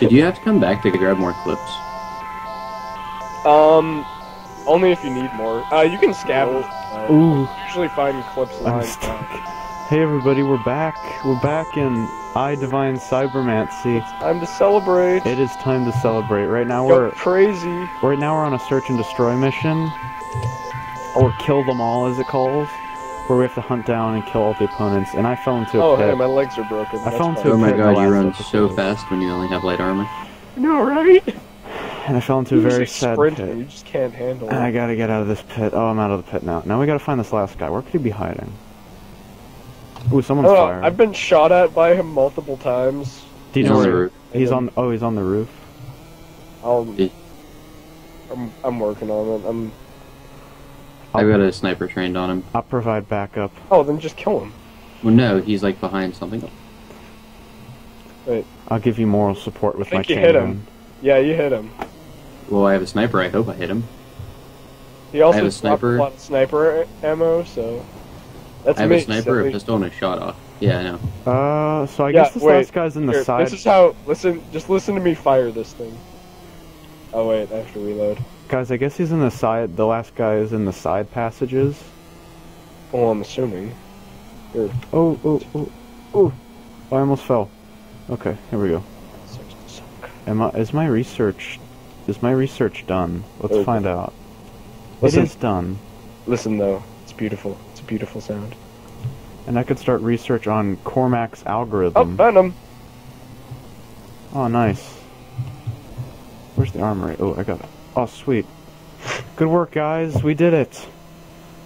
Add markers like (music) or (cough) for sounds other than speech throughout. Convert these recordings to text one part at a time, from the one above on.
Did you have to come back to grab more clips? Um, only if you need more. Uh, you can scavenge. Uh, Ooh, usually find clips I'm lying stuck. Hey everybody, we're back. We're back in E.Y.E. Divine Cybermancy. Time to celebrate. It is time to celebrate. Right now Go we're crazy. right now we're on a search and destroy mission, or kill them all as it calls, where we have to hunt down and kill all the opponents. And I fell into a Oh, pit. hey, my legs are broken. I That's fell into Oh a my pit in the god, you run episode. so fast when you only have light armor. No, right? and I fell into a very just sad sprint pit. you just can't handle And I gotta get out of this pit. Oh, I'm out of the pit now. Now we gotta find this last guy. Where could he be hiding? Ooh, someone's Oh, firing. I've been shot at by him multiple times. Do you He's know on the where- roof. He's on. Oh, he's on the roof. Um, I'll, I'm, I'm working on it. I'm. I've got a sniper trained on him. I'll provide backup. Oh, then just kill him. Well, no, he's like behind something. Wait. I'll give you moral support with I think my you chain hit gun. him. Yeah, you hit him. Well, I have a sniper. I hope I hit him. He also have a dropped sniper. a lot of sniper ammo, so that's I have me. a sniper, a silly. pistol, and a shot off. Yeah, I know. Uh, so I Yeah, guess this wait. last guy's in the Here, side. This is how. Listen, just listen to me fire this thing. Oh wait, I have to reload. Guys, I guess he's in the side. The last guy is in the side passages. Oh, I'm assuming. Oh, oh, oh, oh! I almost fell. Okay, here we go. sucks to suck. Am I, is my research? Is my research done? Let's Okay. find out. Listen. It is done, Listen though, it's beautiful. It's a beautiful sound. and I could start research on Cormac's algorithm. Oh, algorithm. Venom. Oh, nice. Where's the armory? Oh, I got it. Oh, sweet. Good work, guys. We did it.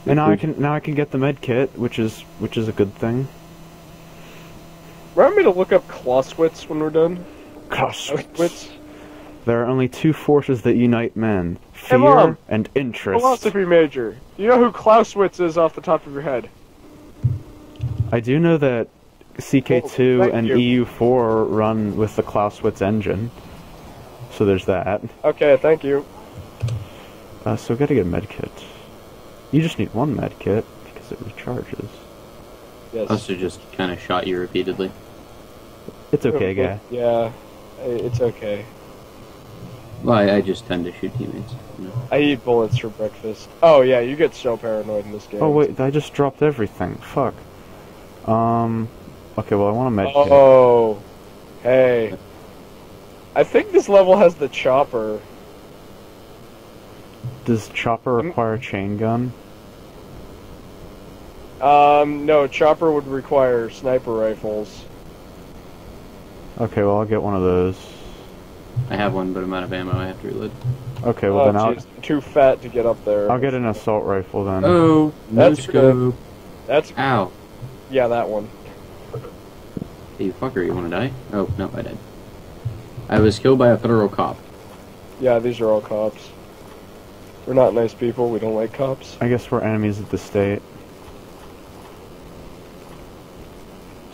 And now I can now I can get the med kit, which is which is a good thing. Remember me to look up Clausewitz when we're done? Clausewitz. there are only two forces that unite men: fear Mom. and interest. Philosophy major. You know who Clausewitz is off the top of your head? I do know that CK2 Oh, and you. EU4 run with the Clausewitz engine. So there's that. Okay, thank you. Uh, so we gotta get a med kit. You just need one med kit because it recharges. Yes. I also just kind of shot you repeatedly. It's okay, guy. Yeah, it's okay. Well, I, I just tend to shoot teammates. you know. I eat bullets for breakfast. Oh yeah, you get so paranoid in this game. Oh wait, I just dropped everything. Fuck. Um. Okay, well I want a med kit. Oh, hey. I think this level has the chopper. Does chopper Mm. require a chain gun? Um, no, chopper would require sniper rifles. Okay, well I'll get one of those. I have one, but I'm out of ammo. I have to reload. Okay, well oh, then I'll jeez, too fat to get up there. I'll get an assault rifle then. Oh, no That's scope. That's Ow. yeah, that one. Hey, you fucker, you wanna die? Oh, no, I did. I was killed by a federal cop. Yeah, these are all cops. We're not nice people. We don't like cops. I guess we're enemies of the state.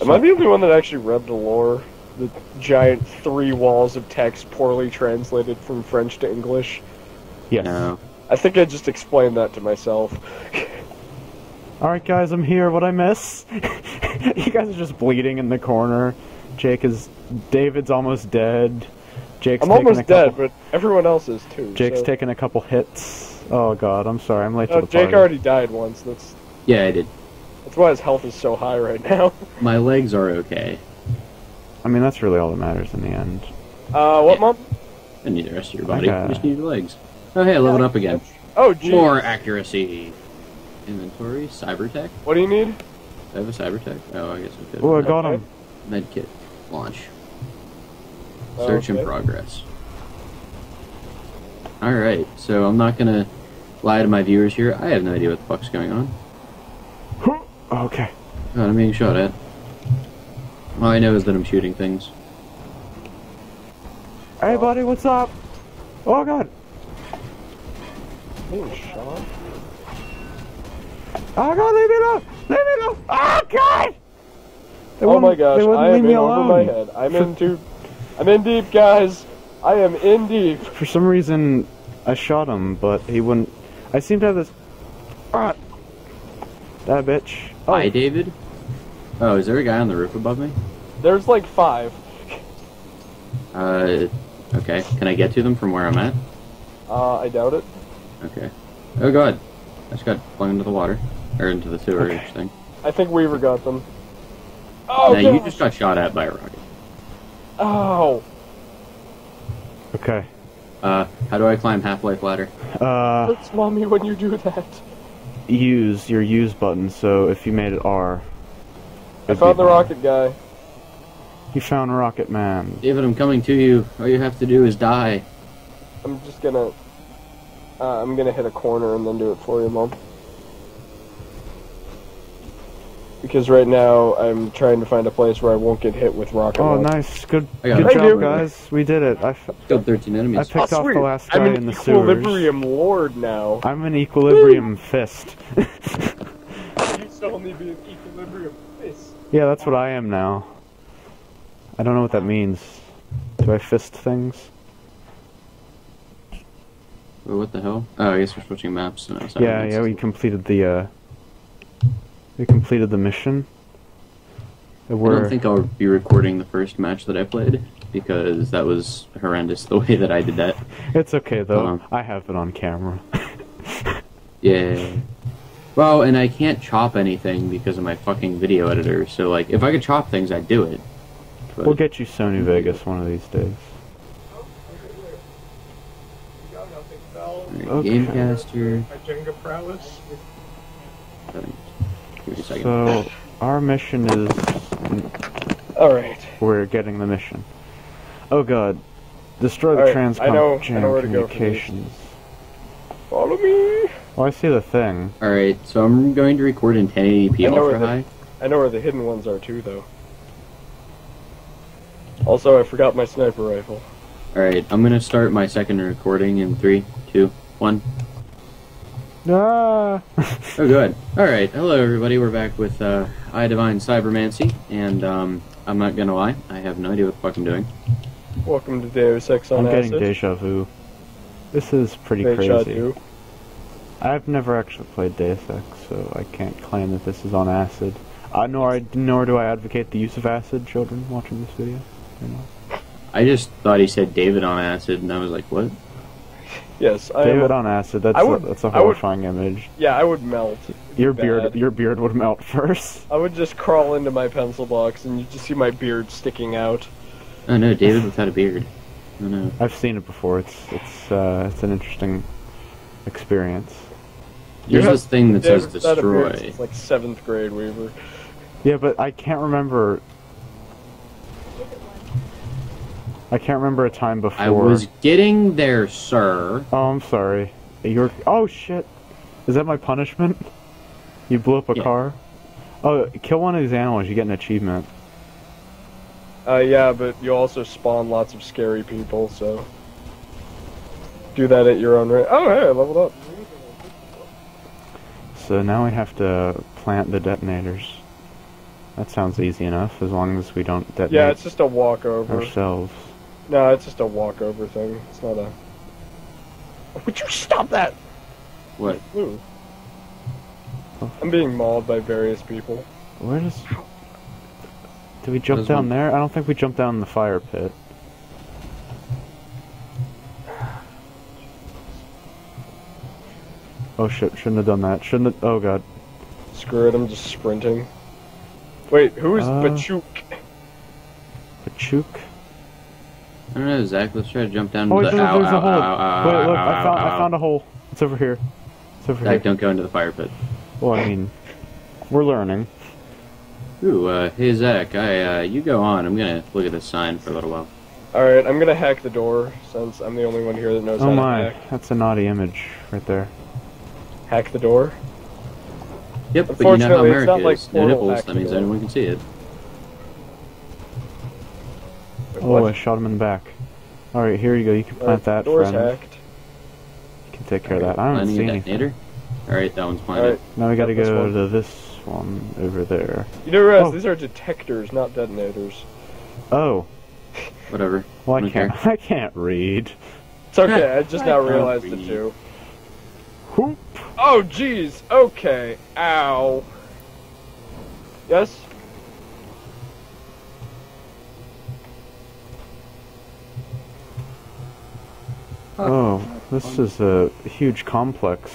Am I the only one that actually read the lore? The giant three walls of text poorly translated from French to English. Yes. No. I think I just explained that to myself. (laughs) Alright guys, I'm here. What I miss? (laughs) you guys are just bleeding in the corner. Jake is David's almost dead. Jake's I'm almost a couple, dead, but everyone else is too. Jake's so. taking a couple hits. Oh god, I'm sorry. I'm late No, to the Jake party. already died once. That's Yeah, I did. that's why his health is so high right now. (laughs) My legs are okay. I mean, that's really all that matters in the end. Uh, what Yeah. mom? I need the rest of your body. Okay. You just need your legs. Oh, hey, I leveled up again. Oh, geez. More accuracy. Inventory, cybertech. What do you need? I have a cybertech? Oh, I guess I could. Oh, I got Okay. Med kit. Launch. Search in progress. Alright, so I'm not gonna lie to my viewers here. I have no idea what the fuck's going on. Okay. God, I'm being shot at. All I know is that I'm shooting things. Hey, buddy, what's up? Oh god. Being shot? Oh god, leave me alone! Leave me alone! Oh god! They Oh my wouldn't- gosh, they wouldn't I leave am me in over my head. I'm in too. I'm in deep, guys. I am in deep. For some reason, I shot him, but he wouldn't. I seem to have this. Ah, that bitch. Oh, Hi, David. Oh, is there a guy on the roof above me? There's like five. Uh, okay. Can I get to them from where I'm at? Uh, I doubt it. Okay. Oh god. I just got flung into the water. Or into the sewer Okay. thing. I think Weaver got them. Oh, no, you just got shot at by a rocket. Oh. Okay. Uh, how do I climb Half-Life ladder? Uh, Hurts mommy when you do that. use your use button. So if you made it R. I it'd found the R. rocket guy. You found Rocket Man. David, I'm coming to you. All you have to do is die. I'm just gonna. Uh, I'm gonna hit a corner and then do it for you, mom. Because right now I'm trying to find a place where I won't get hit with rocket. Oh, launch. nice. Good, I good it. job, guys. We did it. I Killed 13 enemies. I picked off the last I'm guy an in the sewers. equilibrium lord now. I'm an equilibrium fist. (laughs) You still only be an equilibrium fist. yeah, that's what I am now. I don't know what that means. Do I fist things? Wait, what the hell? Oh, I guess we're switching maps now. Sorry, yeah, yeah, we completed the, uh... We completed the mission. I We're... don't think I'll be recording the first match that I played because that was horrendous the (laughs) way that I did that. It's okay, though. Um, I have it on camera. (laughs) Yeah. Well, and I can't chop anything because of my fucking video editor. So, like, if I could chop things, I'd do it. But We'll get you Sony Vegas one of these days. Alright, Okay. Gamecaster. My Jenga prowess. Give me a second. So, our mission is... Alright. We're getting the mission. Oh god. Destroy the Alright, transcom I know- I know where to go communications. Follow me. Oh, I see the thing. Alright, so I'm going to record in 1080p I know ultra where high. I know where the hidden ones are too, though. Also, I forgot my sniper rifle. Alright, I'm gonna start my second recording in three, two, one. Ah! Oh, good. Alright, hello everybody, we're back with uh, E.Y.E. Divine Cybermancy, and um, I'm not gonna lie, I have no idea what the fuck I'm doing. Welcome to Deus Ex on I'm getting Acid. deja vu. This is pretty Deja crazy. vu. I've never actually played Deus Ex, so I can't claim that this is on acid. Uh, nor, I, nor do I advocate the use of acid, children watching this video. You know. I just thought he said David on acid, and I was like, what? (laughs) Yes, I David am. on acid, that's, I would- a, that's a I would- horrifying image. Yeah, I would melt. Your bad. beard, your beard would melt (laughs) first. I would just crawl into my pencil box and you just see my beard sticking out. Oh no, David without a beard. Oh no. I've seen it before. It's it's uh, it's an interesting experience. There's this thing that says David's not a beard destroy. since, like seventh grade Weaver. Yeah, but I can't remember. I can't remember a time before. I was getting there, sir. Oh, I'm sorry. You're. Oh shit! Is that my punishment? You blew up a Yeah. car. Oh, kill one of these animals. You get an achievement. Uh, yeah, but you also spawn lots of scary people, so. Do that at your own rate. Oh, hey, I leveled up. So now we have to plant the detonators. That sounds easy enough, as long as we don't detonate Yeah, it's just a walkover. ourselves. No, it's just a walkover thing. It's not a. Would you stop that? What? Ooh. I'm being mauled by various people. Where does? Did we jump There's down one. there? I don't think we jumped down in the fire pit. Oh shit! Shouldn't have done that. Shouldn't have. Oh god. Screw it, I'm just sprinting. Wait, who is Uh, Bachuk? Pachuk. I don't know, Zach. Let's try to jump down. Oh to the... there- ow, there's ow, a hole. ow, ow, wait, look! I found. I found a hole. It's over here. It's over Zach, here. don't go into the fire pit. Well, I mean, we're learning. Ooh, uh, hey Zach, I, uh, you go on. I'm gonna look at this sign for a little while. Alright, I'm gonna hack the door since I'm the only one here that knows Oh how my, to hack. Oh my, that's a naughty image right there. Hack the door? Yep, but you know how Unfortunately, it's America not like is. No nipples, that means anyone can see it. Wait, Oh, what? I shot him in the back. All right, here you go. You can plant Alright, that, door's friend. hacked. You can take care of that. I don't Planting see a anything. detonator? Alright, that one's planted. Alright, Now we gotta Got go one. to this one over there. you know, realize Oh. these are detectors, not detonators. Oh, Whatever. well I Don't can't. (laughs) I can't read. It's okay, I just (laughs) I now can't realized it read. too. Whoop. Oh, jeez, okay, ow. Yes? Oh, this is a huge complex.